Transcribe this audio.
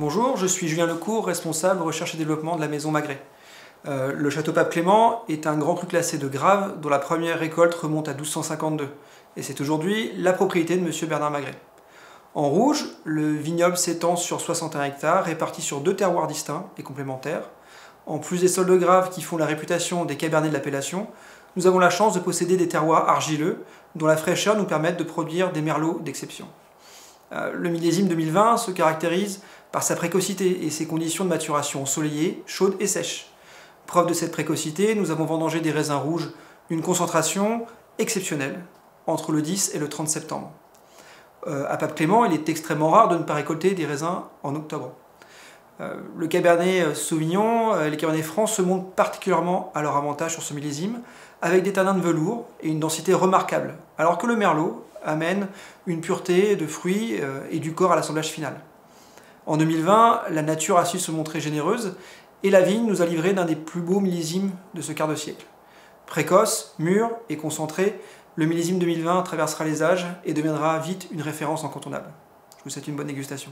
Bonjour, je suis Julien Lecourt, responsable recherche et développement de la maison Magret. Euh, le château Pape Clément est un grand cru classé de Grave dont la première récolte remonte à 1252 et c'est aujourd'hui la propriété de M. Bernard Magret. En rouge, le vignoble s'étend sur 61 hectares répartis sur deux terroirs distincts et complémentaires. En plus des sols de Grave qui font la réputation des cabernets de l'appellation, nous avons la chance de posséder des terroirs argileux dont la fraîcheur nous permet de produire des merlots d'exception. Euh, le millésime 2020 se caractérise par sa précocité et ses conditions de maturation ensoleillées, chaudes et sèches. Preuve de cette précocité, nous avons vendangé des raisins rouges, une concentration exceptionnelle entre le 10 et le 30 septembre. Euh, à Pape Clément, il est extrêmement rare de ne pas récolter des raisins en octobre. Euh, le Cabernet Sauvignon, les Cabernets francs se montrent particulièrement à leur avantage sur ce millésime, avec des tanins de velours et une densité remarquable, alors que le Merlot amène une pureté de fruits et du corps à l'assemblage final. En 2020, la nature a su se montrer généreuse et la vigne nous a livré d'un des plus beaux millésimes de ce quart de siècle. Précoce, mûr et concentré, le millésime 2020 traversera les âges et deviendra vite une référence incontournable. Je vous souhaite une bonne dégustation.